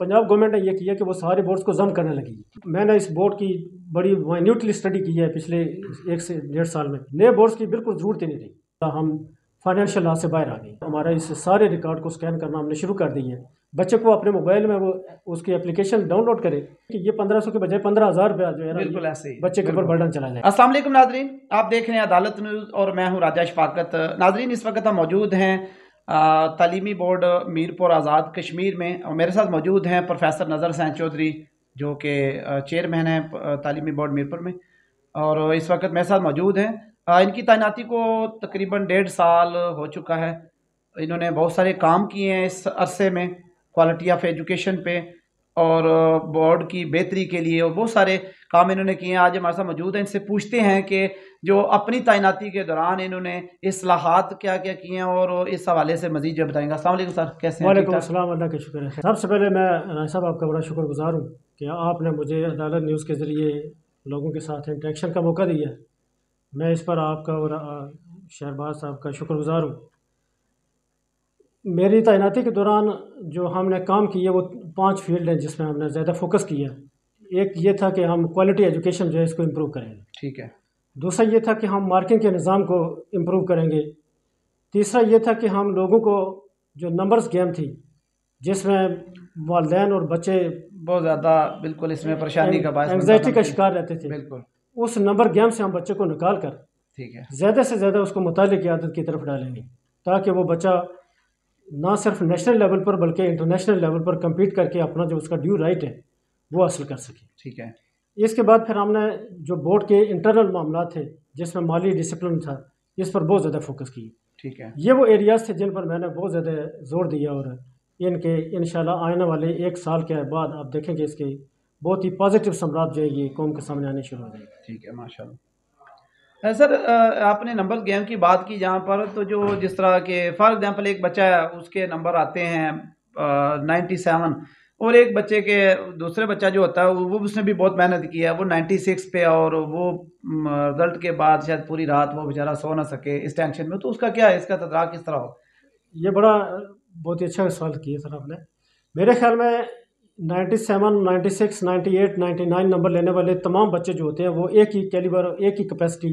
Punjab government ने यह किया कि वो सारे बोर्ड्स को जम करने लगी। मैंने इस बोर्ड की बड़ी माइन्यूटली स्टडी की है पिछले एक से डेढ़ साल में। नए बोर्ड्स की बिल्कुल ज़रूरत ही नहीं रही। हम फाइनेंशियल लॉ से बाहर आ गए। हमारा इस सारे रिकॉर्ड को स्कैन करना हमने शुरू कर दी है। बच्चे को अपने मोबाइल में वो उसकी एप्लीकेशन डाउनलोड करे कि ये पंद्रह सौ के बजाय पंद्रह हज़ार रुपया जो है ना बिल्कुल ऐसे ही बच्चे के ऊपर बर्डन चला जाए। अस्सलाम वालेकुम नाजरीन। आप देख रहे हैं अदालत न्यूज़ और मैं हूँ राजा शफाकत नाजरीन इस वक्त हम मौजूद हैं तालीमी बोर्ड मीरपुर आज़ाद कश्मीर में और मेरे साथ मौजूद हैं प्रोफेसर नज़र सैन चौधरी, जो कि चेयरमैन हैं तलीमी बोर्ड मीरपुर में। और इस वक्त मेरे साथ मौजूद हैं। इनकी तैनाती को तकरीबन डेढ़ साल हो चुका है। इन्होंने बहुत सारे काम किए हैं इस अरसे में, क्वालिटी ऑफ़ एजुकेशन पे। और बोर्ड की बेहतरी के लिए और बहुत सारे काम इन्होंने किए हैं। आज हमारे साथ मौजूद हैं। इनसे पूछते हैं कि जो अपनी तैनाती के दौरान इन्होंने असलाहत क्या क्या किए हैं और इस हवाले से मजीद जो बताएँगे। असल सर। कैसे अस्सलाम। अल्लाह का शुक्र है। सबसे पहले मैं राय साहब आपका बड़ा शुक्रगुजार हूँ कि आपने मुझे अदालत न्यूज़ के ज़रिए लोगों के साथ इंटरेक्शन का मौका दिया। मैं इस पर आपका और शहरबाज साहब का शुक्रगुजार हूँ। मेरी तैनाती के दौरान जो हमने काम किए वो पाँच फ़ील्ड हैं जिसमें हमने ज़्यादा फोकस किया एक ये था कि हम क्वालिटी एजुकेशन जो है इसको इम्प्रूव करेंगे। ठीक है। दूसरा ये था कि हम मार्किंग के निज़ाम को इम्प्रूव करेंगे। तीसरा ये था कि हम लोगों को जो नंबर्स गेम थी जिसमें वालदेन और बच्चे बहुत ज़्यादा बिल्कुल इसमें परेशानी का एंगजाइटी का शिकार रहते थे। बिल्कुल। उस नंबर गेम से हम बच्चे को निकाल कर ठीक है। ज़्यादा से ज़्यादा उसको मुताले की आदत की तरफ़ डालेंगे ताकि वो बच्चा ना सिर्फ़ नेशनल लेवल पर बल्कि इंटरनेशनल लेवल पर कम्पीट करके अपना जो उसका ड्यू राइट है वो हासिल कर सके। ठीक है। इसके बाद फिर हमने जो बोर्ड के इंटरनल मामला थे जिसमें माली डिसिप्लिन था इस पर बहुत ज़्यादा फोकस किए ठीक है। ये वो एरियाज़ थे जिन पर मैंने बहुत ज़्यादा ज़ोर दिया और इनके इन आने वाले एक साल के बाद आप देखेंगे इसके बहुत ही पॉजिटिव सम्राट जो है ये कौम के सामने आने शुरू हो जाएँगे। ठीक है माशा सर आपने नंबर गेम की बात की जहाँ पर तो जो जिस तरह के, फॉर एग्जांपल एक बच्चा है, उसके नंबर आते हैं नाइन्टी सेवन और एक बच्चे के दूसरे बच्चा जो होता है, वो उसने भी बहुत मेहनत की है, वो नाइन्टी सिक्स पे और वो रिज़ल्ट के बाद शायद पूरी रात वो बेचारा सो ना सके इस टेंशन में तो उसका क्या है, इसका तदराक किस तरह हो? ये बड़ा, बहुत ही अच्छा सवाल किया सर आपने। मेरे ख्याल में ninety seven ninety six ninety eight ninety nine number लेने वाले तमाम बच्चे जो होते हैं वो एक ही कैलिबर एक ही कैपेसिटी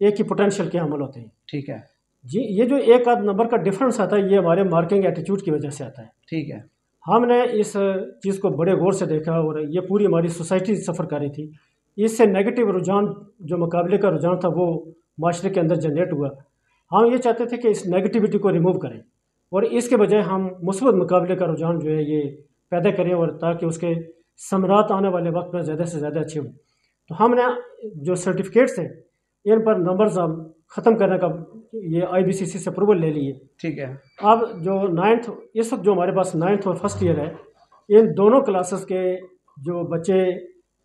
एक ही पोटेंशियल के हमल होते हैं। ठीक है। जी ये जो एक आध नंबर का डिफरेंस आता है ये हमारे मार्किंग एटीट्यूड की वजह से आता है। ठीक है। हमने इस चीज़ को बड़े गौर से देखा और ये पूरी हमारी सोसाइटी सफ़र कर रही थी। इससे नेगेटिव रुझान जो मुकाबले का रुझान था वो माशरे के अंदर जनरेट हुआ। हम ये चाहते थे कि इस नेगेटिविटी को रिमूव करें और इसके बजाय हम मुस्बत मुकाबले का रुझान जो है ये पैदा करें और ताकि उसके समरात आने वाले वक्त में ज़्यादा से ज़्यादा अच्छे हों। तो हमने जो सर्टिफिकेट्स हैं इन पर नंबर्स हम ख़त्म करने का ये आईबीसीसी से अप्रूवल ले लिए। ठीक है। अब जो नाइन्थ इस वक्त जो हमारे पास नाइन्थ और फ़र्स्ट ईयर है इन दोनों क्लासेस के जो बच्चे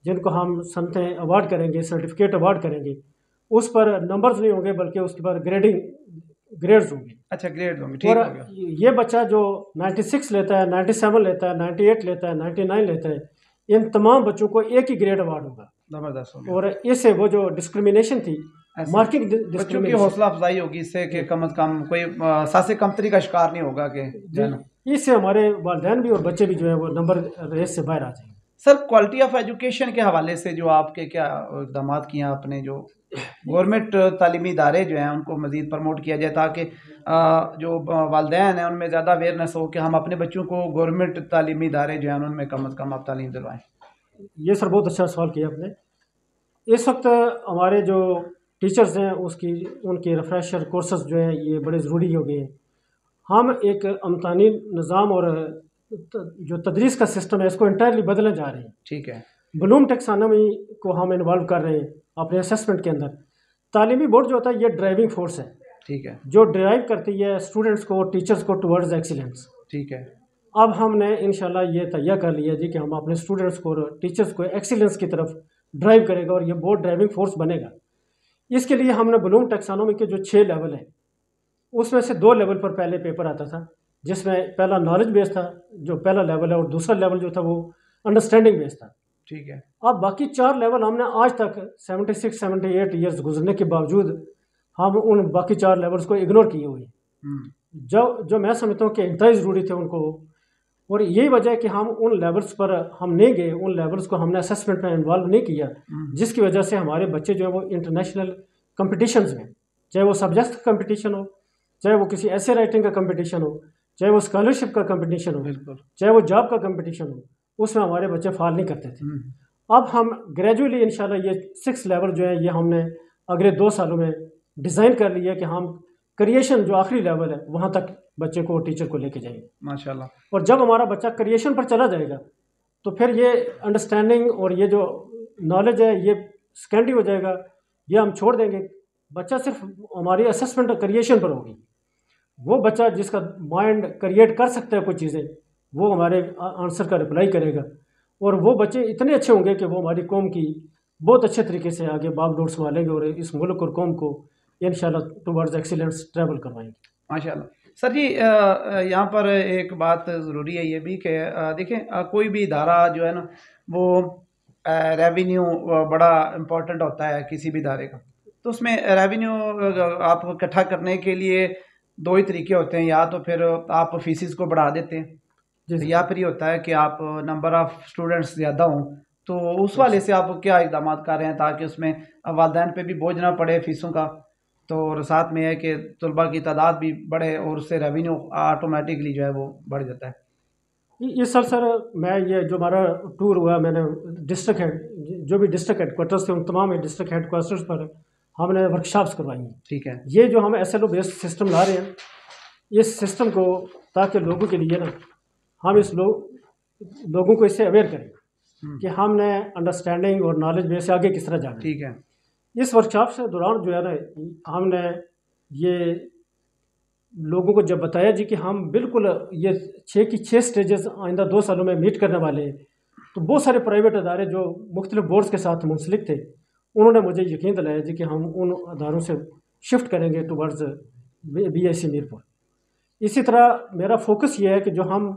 जिनको हम समते अवार्ड करेंगे सर्टिफिकेट अवार्ड करेंगे उस पर नंबर्स नहीं होंगे बल्कि उसके बाद ग्रेडिंग ग्रेड्स होंगे। अच्छा ग्रेड होंगे और ये बच्चा जो 96 लेता है 97 लेता है 98 लेता है 99 लेता है इन तमाम बच्चों को एक ही ग्रेड अवार्ड होगा। ज़बरदस्त और इससे वो जो डिस्क्रिमिनेशन थी मार्किंग बच्चों की हौसला अफजाई होगी इससे कि कम अज कम कोई सासे कमतरी का शिकार नहीं होगा कि इससे हमारे वालदेन भी और बच्चे भी जो है वो नंबर रेस से बाहर आ जाएँगे। सर क्वालिटी ऑफ़ एजुकेशन के हवाले से जो आपके क्या इकदाम किए हैं आपने जो गवर्नमेंट तालीमी इदारे जो हैं उनको मज़ीद प्रमोट किया जाए ताकि जो वालदेन हैं उनमें ज़्यादा अवेयरनेस हो कि हम अपने बच्चों को गवर्नमेंट तालीमी इदारे जो हैं उनमें कम अज़ कम आप तालीम दिलवाएँ। ये सर बहुत अच्छा सवाल किया आपने। इस वक्त हमारे जो टीचर्स हैं उसकी उनके रिफ्रेशर कोर्सेज जो हैं ये बड़े ज़रूरी हो गए हैं। हम एक अमतानी निज़ाम और जो तदरीस का सिस्टम है इसको इंटायरली बदलने जा रहे हैं। ठीक है। ब्लूम टेक्सानमी को हम इन्वॉल्व कर रहे हैं अपने असेसमेंट के अंदर। तालीमी बोर्ड जो होता है ये ड्राइविंग फोर्स है। ठीक है। जो ड्राइव करती है स्टूडेंट्स को टीचर्स को टुवर्ड्स एक्सीलेंस ठीक है। अब हमने इनशाला ये तैयार कर लिया जी कि हम अपने स्टूडेंट्स को टीचर्स को एक्सीलेंस की तरफ़ ड्राइव करेगा और ये बोर्ड ड्राइविंग फोर्स बनेगा। इसके लिए हमने ब्लूम टेक्सानोमी के जो छः लेवल हैं उसमें से दो लेवल पर पहले पेपर आता था जिसमें पहला नॉलेज बेस था जो पहला लेवल है और दूसरा लेवल जो था वो अंडरस्टैंडिंग बेस था। ठीक है। अब बाकी चार लेवल हमने आज तक 76 78 इयर्स गुजरने के बावजूद हम उन बाकी चार लेवल्स को इग्नोर किए हुए हम्म। जो जो मैं समझता हूँ कि इंतहा ज़रूरी थे उनको। और यही वजह है कि हम उन लेवल्स पर हम नहीं गए उन लेवल्स को हमने असेसमेंट में इन्वॉल्व नहीं किया हम्म, जिसकी वजह से हमारे बच्चे जो है वो इंटरनेशनल कंपटिशन्स में चाहे वो सब्जेक्ट का कंपटीशन हो चाहे वो किसी ऐसे राइटिंग का कंपटीशन हो चाहे वो स्कॉलरशिप का कंपटीशन हो बिल्कुल। चाहे वो जॉब का कंपटीशन हो उसमें हमारे बच्चे फाल नहीं करते थे। हम्म, अब हम ग्रेजुअली इंशाल्लाह ये सिक्स लेवल जो है ये हमने अगले दो सालों में डिज़ाइन कर लिया कि हम क्रिएशन जो आखिरी लेवल है वहाँ तक बच्चे को टीचर को लेके जाएँगे। माशाल्लाह। और जब हमारा बच्चा क्रिएशन पर चला जाएगा तो फिर ये अंडरस्टैंडिंग और ये जो नॉलेज है ये सेकेंडरी हो जाएगा ये हम छोड़ देंगे। बच्चा सिर्फ़ हमारी असेसमेंट क्रिएशन पर होगी। वो बच्चा जिसका माइंड क्रिएट कर सकता है कुछ चीज़ें वो हमारे आंसर का रिप्लाई करेगा। और वो बच्चे इतने अच्छे होंगे कि वो हमारी कौम की बहुत अच्छे तरीके से आगे बागडोर संभालेंगे और इस मुल्क और कौम को इन टूवर्ड्स एक्सीलेंस ट्रैवल करवाएँगे। माशा सर जी यहाँ पर एक बात ज़रूरी है ये भी कि देखें कोई भी इदारा जो है ना, वो रेवेन्यू बड़ा इम्पोर्टेंट होता है किसी भी इदारे का। तो उसमें रेवेन्यू आप इकट्ठा करने के लिए दो ही तरीके होते हैं। या तो फिर आप फीसिस को बढ़ा देते हैं जी या फिर ये होता है कि आप नंबर ऑफ़ स्टूडेंट्स ज़्यादा हों तो उस वाले से आप क्या इकदाम कर रहे हैं ताकि उसमें वालदेन पे भी बोझ ना पड़े फ़ीसों का? तो और साथ में है कि तलबा की तादाद भी बढ़े और उससे रेवेन्यू ऑटोमेटिकली जो है वो बढ़ जाता है। ये- सर सर मैं ये जो हमारा टूर हुआ मैंने डिस्ट्रिक्ट हेड जो भी डिस्ट्रिक्ट हेडक्वार्टर्स थे उन तमाम डिस्ट्रिक्ट हेडक्वार्टर्स पर हमने वर्कशॉप्स करवाई। हैं ठीक है। ये जो हम S L O based system ला रहे हैं इस सिस्टम को ताकि लोगों के लिए ना हम इस लोग लोगों को इससे अवेयर करें हम्म, कि हमने अंडरस्टैंडिंग और नॉलेज बेस से आगे किस तरह जाना ठीक है। इस वर्कशॉप से दौरान जो है ना हमने ये लोगों को जब बताया जी कि हम बिल्कुल ये छः की छः स्टेजेस आइंदा दो सालों में मीट करने वाले हैं तो बहुत सारे प्राइवेट अदारे जो मुख्तलिफ़ बोर्ड्स के साथ मुंसलिक थे उन्होंने मुझे यकीन दिलाया जी कि हम उन अदारों से शिफ्ट करेंगे towards B I C Mirpur इसी तरह मेरा फोकस ये है कि जो हम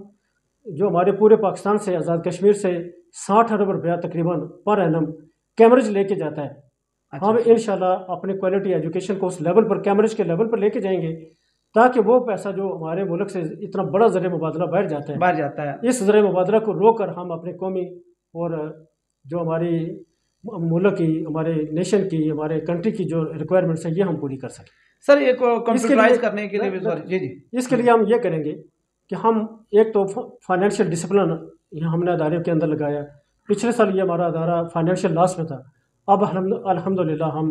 जो हमारे पूरे पाकिस्तान से आज़ाद कश्मीर से साठ अरब रुपया तकरीबन पर एनम कैमरेज लेके जाता है। अच्छा हम इन अपने क्वालिटी एजुकेशन को उस लेवल पर कैमरेज के लेवल पर लेके जाएँगे ताकि वो पैसा जो हमारे मुल्क से इतना बड़ा ज़र मुबादला बाहर जाता है। बाहर जाता है। इस ज़र मुबादला को रोक कर हम अपने कौमी और जो हमारी मुल्क की हमारे नेशन की हमारे कंट्री की जो रिक्वायरमेंट्स हैं ये हम पूरी कर सकें। सर लिए- करने के लिए जी जी। इसके लिए हम ये करेंगे कि हम एक तो फाइनेंशियल डिसिप्लिन ये हमने अदारे के अंदर लगाया। पिछले साल ये हमारा अदारा फाइनेंशियल लॉस में था। अब अल्हम्दुलिल्लाह हम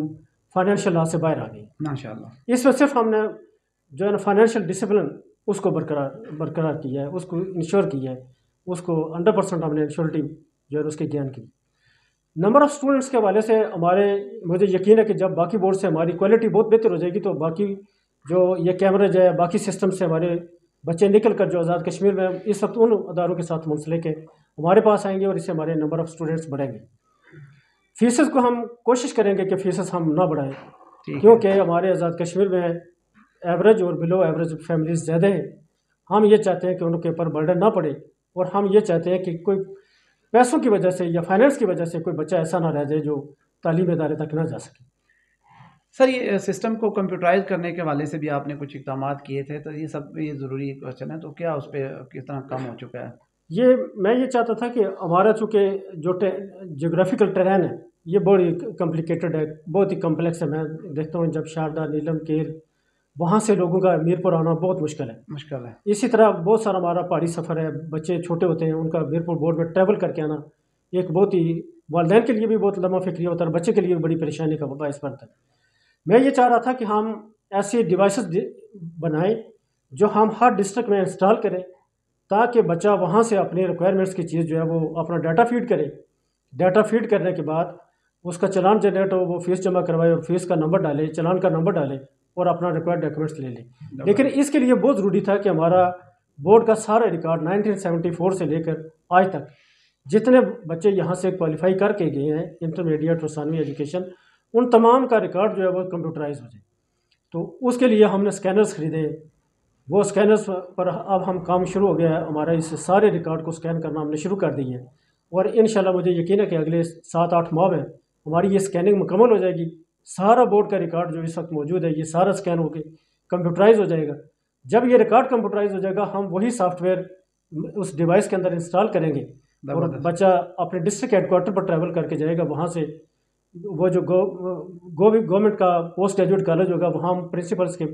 फाइनेंशियल लॉस से बाहर आ गए। माशाल्लाह। इसमें सिर्फ़ हमने जो है ना फाइनेंशियल डिसिप्लिन उसको बरकरार बरकरार किया है उसको इंश्योर किया है उसको हंड्रेड परसेंट हमने इंश्योरिटी जो है उसकी ज्ञान की। नंबर ऑफ़ स्टूडेंट्स के हवाले से हमारे मुझे यकीन है कि जब बाकी बोर्ड से हमारी क्वालिटी बहुत बेहतर हो जाएगी तो बाकी जो ये कैमरेज है बाकी सिस्टम से हमारे बच्चे निकल कर जो आज़ाद कश्मीर में इस वक्त उन अदारों के साथ मुंसलिक है हमारे पास आएँगे और इससे हमारे नंबर ऑफ़ स्टूडेंट्स बढ़ेंगे। फीसेस को हम कोशिश करेंगे कि फीसेस हम ना बढ़ाएँ क्योंकि हमारे आज़ाद कश्मीर में एवरेज और बिलो एवरेज फैमिलीज़ ज़्यादा हैं। हम ये चाहते हैं कि उनके ऊपर बर्डन ना पड़े और हम ये चाहते हैं कि कोई पैसों की वजह से या फाइनेंस की वजह से कोई बच्चा ऐसा ना रह जाए जो तालीम इदारे तक ना जा सके। सर ये सिस्टम को कंप्यूटराइज करने के वाले से भी आपने कुछ इकदाम किए थे तो ये सब ये ज़रूरी क्वेश्चन है तो क्या उस पर किस तरह कम हो चुका है? ये मैं ये चाहता था कि हमारा चूँकि जो जोग्राफिकल टेरैन है ये बहुत कम्प्लिकेटेड है बहुत ही कम्प्लेक्स है। मैं देखता हूँ जब शारदा नीलम केर वहाँ से लोगों का मीरपुर आना बहुत मुश्किल है। मुश्किल है। इसी तरह बहुत सारा हमारा पहाड़ी सफ़र है बच्चे छोटे होते हैं उनका मीरपुर बोर्ड में ट्रैवल करके आना एक बहुत ही वालदेन के लिए भी बहुत लंबा फिक्री होता है बच्चे के लिए भी बड़ी परेशानी का बायस बनता है। मैं ये चाह रहा था कि हम ऐसी डिवाइसेस बनाएँ जो हम हर डिस्ट्रिक्ट में इंस्टॉल करें ताकि बच्चा वहाँ से अपने रिक्वायरमेंट्स की चीज़ जो है वो अपना डाटा फ़ीड करे। डाटा फ़ीड करने के बाद उसका चलान जनरेट हो वो फ़ीस जमा करवाए और फ़ीस का नंबर डाले चलान का नंबर डाले और अपना रिक्वायर्ड डॉक्यूमेंट्स ले लें। लेकिन इसके लिए बहुत ज़रूरी था कि हमारा बोर्ड का सारा रिकॉर्ड 1974 से लेकर आज तक जितने बच्चे यहाँ से क्वालिफाई करके गए हैं इंटरमीडिएट और सानवी एजुकेशन उन तमाम का रिकॉर्ड जो है वो कंप्यूटराइज हो जाए। तो उसके लिए हमने स्कैनर्स ख़रीदे। वो स्कैनर्स पर अब हम काम शुरू हो गया है। हमारा इस सारे रिकॉर्ड को स्कैन करना हमने शुरू कर दिए है। और इन मुझे यकीन है कि अगले सात आठ माह में हमारी ये स्कैनिंग मुकम्मल हो जाएगी। सारा बोर्ड का रिकॉर्ड जो इस वक्त मौजूद है ये सारा स्कैन होकर कंप्यूटराइज हो जाएगा। जब ये रिकॉर्ड कंप्यूटराइज हो जाएगा हम वही सॉफ्टवेयर उस डिवाइस के अंदर इंस्टॉल करेंगे। और बच्चा अपने डिस्ट्रिक्ट हेडक्वार्टर पर ट्रैवल करके जाएगा वहाँ से वो जो गो गवर्नमेंट का पोस्ट ग्रेजुएट कॉलेज होगा, वहाँ हम प्रिंसिपल्स के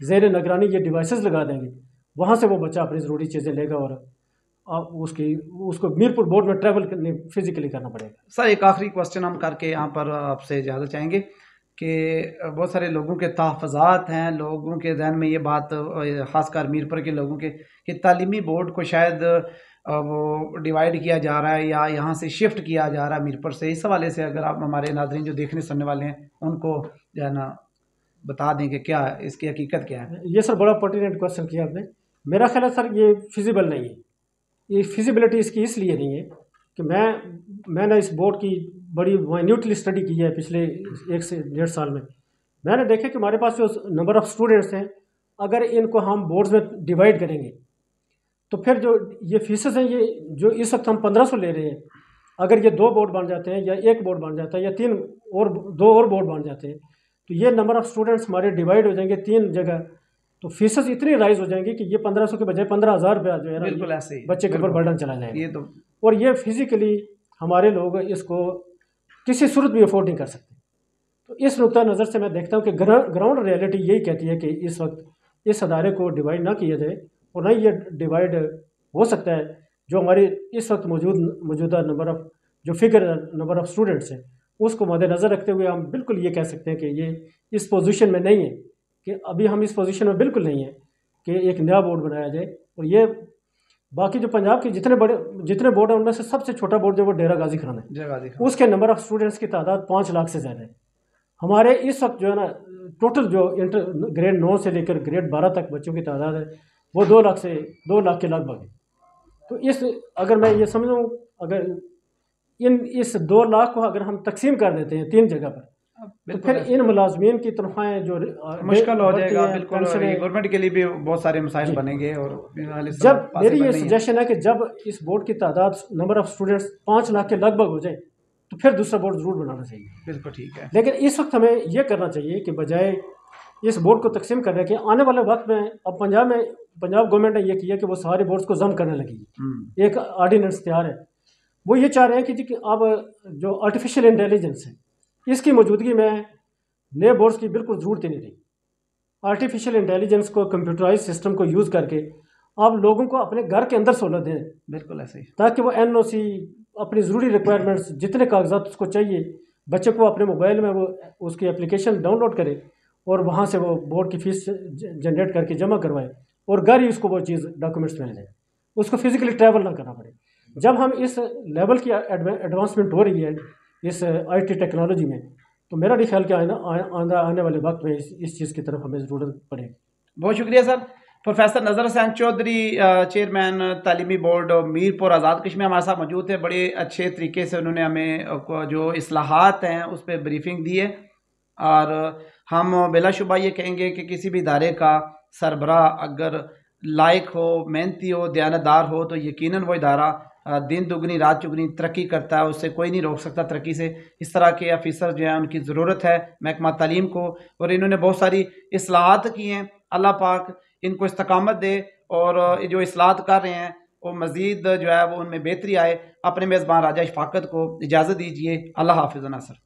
जेर निगरानी ये डिवाइसेस लगा देंगे। वहाँ से वो बच्चा अपनी ज़रूरी चीज़ें लेगा और उसकी, उसको मीरपुर बोर्ड में ट्रैवल करने फिजिकली करना पड़ेगा। सर, एक आखिरी क्वेश्चन हम करके यहाँ पर आपसे इजाज़त चाहेंगे कि बहुत सारे लोगों के तहफ़ात हैं, लोगों के जहन में ये बात ख़ासकर मीरपुर के लोगों के, कि तालीमी बोर्ड को शायद वो डिवाइड किया जा रहा है या यहाँ से शिफ्ट किया जा रहा है मीरपुर से, इस हवाले से अगर आप हमारे नाजरीन जो देखने सुनने वाले हैं, उनको जो है ना बता दें कि क्या इसकी हकीकत क्या है। ये सर बड़ा पर्टिनेंट क्वेश्चन किया आपने। मेरा ख्याल है सर ये फिजिबल नहीं है। ये फिजिबिलिटी इसकी इसलिए नहीं है कि मैं, मैंने इस बोर्ड की बड़ी माइन्यूटली स्टडी की है पिछले एक से डेढ़ साल में। मैंने देखा कि हमारे पास जो नंबर ऑफ़ स्टूडेंट्स हैं, अगर इनको हम बोर्ड्स में डिवाइड करेंगे तो फिर जो ये फीसेस हैं ये जो इस वक्त हम पंद्रह सौ ले रहे हैं। अगर ये दो बोर्ड बन जाते हैं या एक बोर्ड बन जाता है या तीन और दो और बोर्ड बन जाते हैं तो ये नंबर ऑफ़ स्टूडेंट्स हमारे डिवाइड हो जाएँगे तीन जगह। तो फीसेस इतनी राइज हो जाएँगी कि ये पंद्रह सौ के बजाय पंद्रह हज़ार रुपया जो है ना बिल्कुल ऐसे ही बच्चे के ऊपर। बर्डन चला जाएगा। ये तो और ये फिज़िकली हमारे लोग इसको किसी सूरत भी अफोर्ड नहीं कर सकते। तो इस नुक़ नज़र से मैं देखता हूँ कि ग्राउंड रियलिटी यही कहती है कि इस वक्त इस अदारे को डिवाइड ना किया जाए। और ना ही ये डिवाइड हो सकता है जो हमारी इस वक्त मौजूद मौजूदा नंबर ऑफ़ जो फिगर नंबर ऑफ़ स्टूडेंट्स हैं उसको मद्देनज़र रखते हुए हम बिल्कुल ये कह सकते हैं कि ये इस पोजीशन में नहीं है कि अभी हम इस पोजीशन में बिल्कुल नहीं है कि एक नया बोर्ड बनाया जाए। और ये बाकी जो पंजाब के जितने बड़े जितने बोर्ड हैं उनमें से सबसे छोटा बोर्ड जो वो डेरा गाजी खान है उसके नंबर ऑफ़ स्टूडेंट्स की तादाद पाँच लाख से ज़्यादा है। हमारे इस वक्त जो है ना टोटल जो इंटर ग्रेड नौ से लेकर ग्रेड बारह तक बच्चों की तादाद है वो दो लाख से दो लाख के लगभग है। तो इस अगर मैं ये समझूँ अगर इन इस दो लाख को अगर हम तकसीम कर देते हैं तीन जगह पर तो फिर इन मुलाजमीन की तनख्वाहें जो मुश्किल हो जाएगा बिल्कुल गवर्नमेंट के लिए भी बहुत सारे मसाइल बनेंगे और जब मेरी ये सजेशन है कि जब इस बोर्ड की तादाद नंबर ऑफ़ स्टूडेंट्स पाँच लाख के लगभग हो जाए तो फिर दूसरा बोर्ड ज़रूर बनाना चाहिए। बिल्कुल ठीक है। लेकिन इस वक्त हमें यह करना चाहिए कि बजाय इस बोर्ड को तकसीम करने के आने वाले वक्त में अब पंजाब में पंजाब गवर्नमेंट ने यह किया कि वो सारे बोर्ड्स को जम करने लगी। हम्म, एक आर्डिनेंस तैयार है। वो ये चाह रहे हैं कि जी कि अब जो आर्टिफिशियल इंटेलिजेंस है इसकी मौजूदगी में नए बोर्ड्स की बिल्कुल ज़रूरत ही नहीं रही। आर्टिफिशियल इंटेलिजेंस को कंप्यूटराइज सिस्टम को यूज़ करके आप लोगों को अपने घर के अंदर सहूलत दें। बिल्कुल ऐसे ही। ताकि वो एन अपनी ज़रूरी रिक्वायरमेंट्स जितने कागजात उसको चाहिए बच्चे को अपने मोबाइल में वो उसकी एप्लीकेशन डाउनलोड करे और वहाँ से वो बोर्ड की फ़ीस जनरेट करके जमा करवाए। और घर ही उसको वो चीज़ डॉक्यूमेंट्स मिल जाए उसको फिज़िकली ट्रैवल ना करना पड़े। जब हम इस लेवल की एडवांसमेंट हो रही है इस आईटी टेक्नोलॉजी में तो मेरा नहीं ख्याल कि आना आने आने वाले वक्त में इस, इस चीज़ की तरफ़ हमें ज़रूरत पड़ेगी। बहुत शुक्रिया sir. Professor Nazar Hussain Chaudhry chairman तालीमी बोर्ड मीरपुर आज़ाद कश्मीर हमारे साथ मौजूद थे। बड़े अच्छे तरीके से उन्होंने हमें जो असलाहत हैं उस पर ब्रीफिंग दी है। और हम बिलाशुबा ये कहेंगे कि किसी भी इदारे का सरबरा अगर लायक हो, मेहनती हो दयानतदार हो तो यकीनन वो इदारा दिन दुगनी, रात चुगनी तरक्की करता है, उससे कोई नहीं रोक सकता तरक्की से। इस तरह के ऑफिसर जो हैं, उनकी ज़रूरत है महकमा तालीम को, और इन्होंने बहुत सारी असलाहत की हैं। अल्लाह पाक इनको इस्तकामत दे, और जो असलाहत कर रहे हैं, वो मज़ीद जो है, वो उनमें बेहतरी आए। अपने मेज़बान राजा शफाकत को इजाज़त दीजिए। अल्लाह हाफिज़ नासर